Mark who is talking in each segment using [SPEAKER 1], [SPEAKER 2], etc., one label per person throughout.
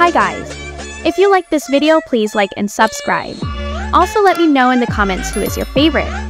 [SPEAKER 1] Hi guys! If you like this video, please like and subscribe. Also let me know in the comments who is your favorite.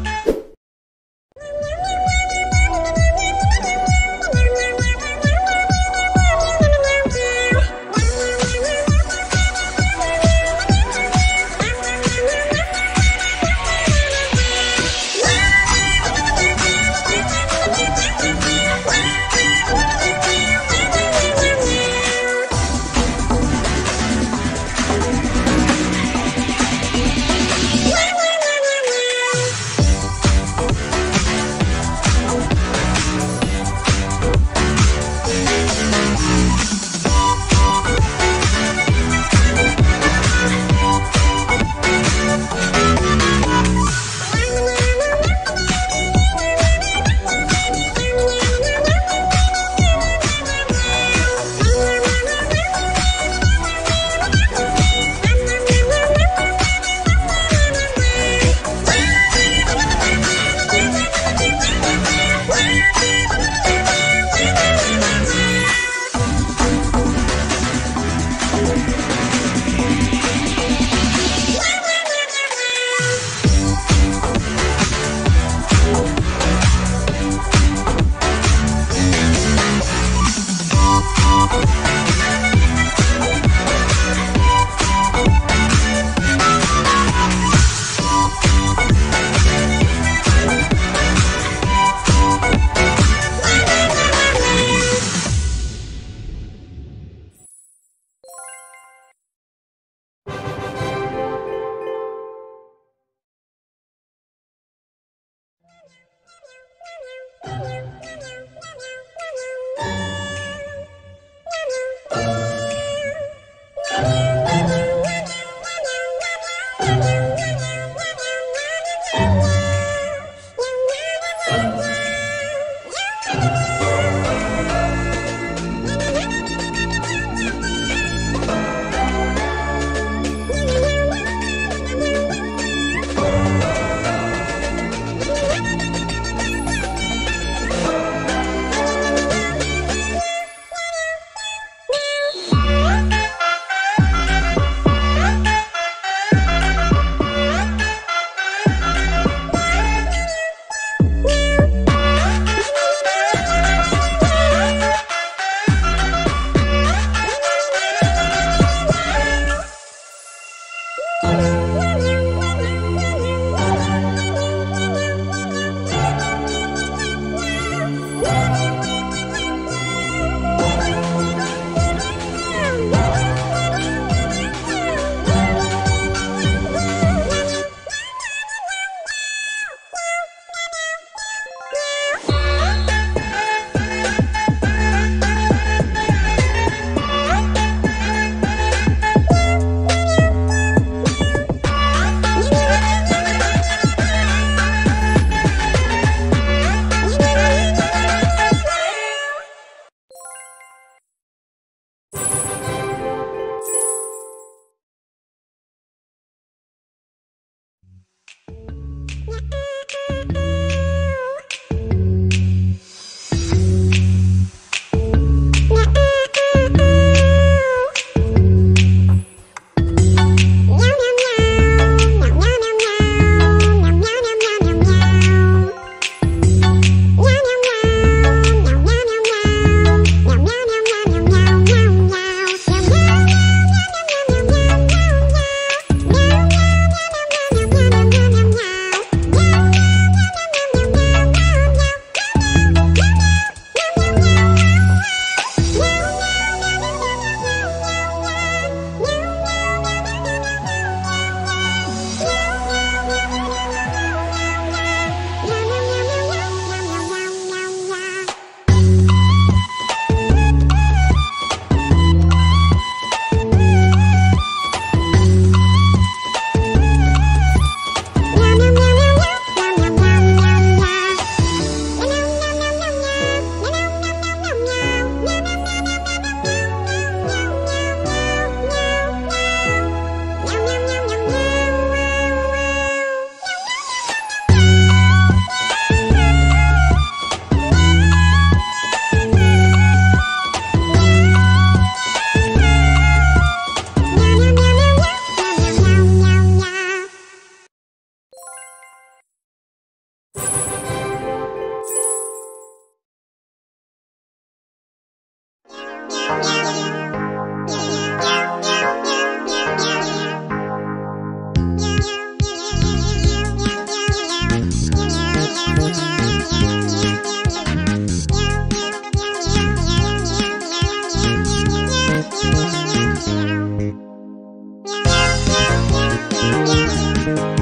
[SPEAKER 1] yeah.